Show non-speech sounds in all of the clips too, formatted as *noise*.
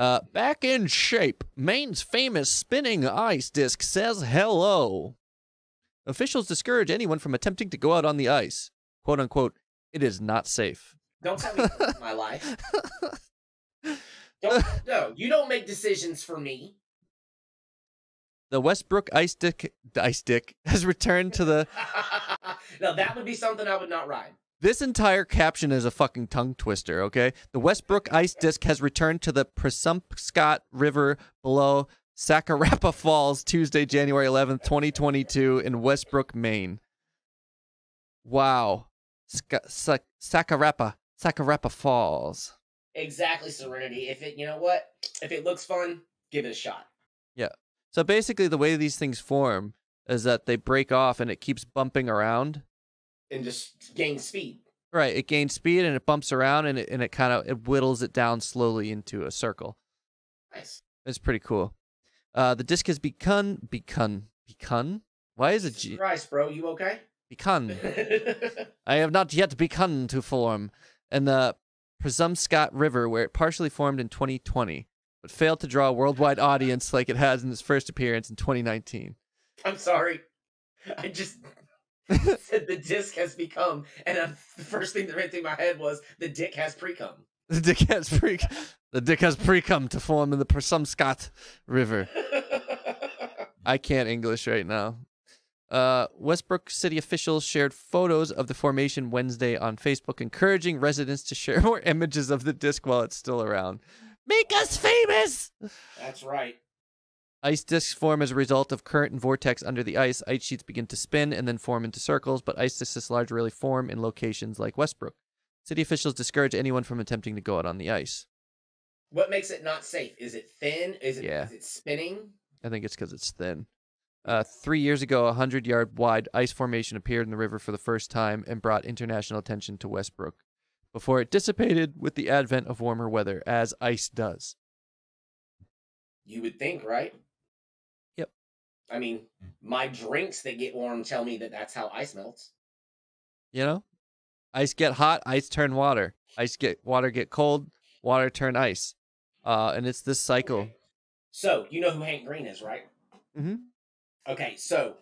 Uh, back in shape. Maine's famous spinning ice disc says hello. Officials discourage anyone from attempting to go out on the ice. "Quote unquote." It is not safe. Don't tell me *laughs* my life. *laughs* Don't no, you don't make decisions for me. The Westbrook ice dick ice dick *laughs* has returned to the. now that would be something I would not ride. This entire caption is a fucking tongue twister. Okay, the Westbrook ice disc has returned to the Presumpscot River below Saccarappa *laughs* Falls Tuesday, January 11th, 2022, in Westbrook, Maine. Wow, Ska- Sa- Saccarappa Saccarappa Falls. Exactly, Serenity. If it, you know what, if it looks fun, give it a shot. Yeah. So basically, the way these things form is that they break off and it keeps bumping around. And just gain speed. Right. It gains speed and it bumps around and it and it kind of it whittles it down slowly into a circle. Nice. It's pretty cool. Uh, the disc has begun begun begun. Why is it G? Christ, bro, you okay? Begun. *laughs* I have not yet begun to form. And the Presumpscot River, where it partially formed in 2020, but failed to draw a worldwide audience like it has in its first appearance in 2019. I'm sorry. I just *laughs* the disc has become, and i the first thing that ran through my head was the dick has pre-cum. The dick has pre *laughs* the dick has pre-cum to form in the Presumpscot River. I can't English right now. Uh, Westbrook City officials shared photos of the formation Wednesday on Facebook, encouraging residents to share *laughs* more images of the disc while it's still around. Make us famous! That's right. Ice discs form as a result of current and vortex under the ice. Ice sheets begin to spin and then form into circles, but ice discs largely rarely form in locations like Westbrook. City officials discourage anyone from attempting to go out on the ice. What makes it not safe? Is it thin? Is it, Yeah. is it spinning? I think it's because it's thin. Uh, three years ago, a 100 yard wide ice formation appeared in the river for the first time and brought international attention to Westbrook before it dissipated with the advent of warmer weather, as ice does. You would think, right? I mean, my drinks that get warm tell me that that's how ice melts. You know? Ice get hot, ice turn water. Ice get water get cold, water turn ice. Uh, and it's this cycle. Okay. So, you know who Hank Green is, right? Mm-hmm. Okay, so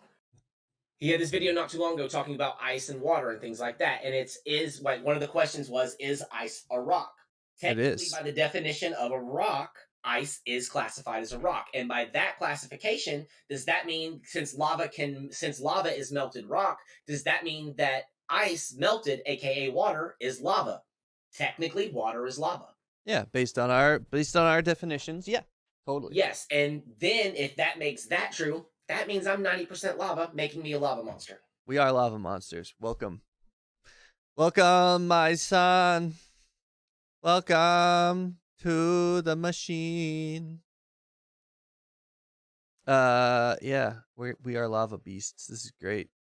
he had this video not too long ago talking about ice and water and things like that. And it's is like one of the questions was, is ice a rock? Technically, is. by the definition of a rock, ice is classified as a rock. And by that classification, does that mean since lava can since lava is melted rock, does that mean that ice melted, aka water, is lava? Technically, water is lava. Yeah, based on our based on our definitions. Yeah, totally. Yes, and then if that makes that true, that means I'm 90% lava, making me a lava monster. We are lava monsters. Welcome. Welcome, my son. Welcome to the machine. Uh yeah, we we are lava beasts. This is great.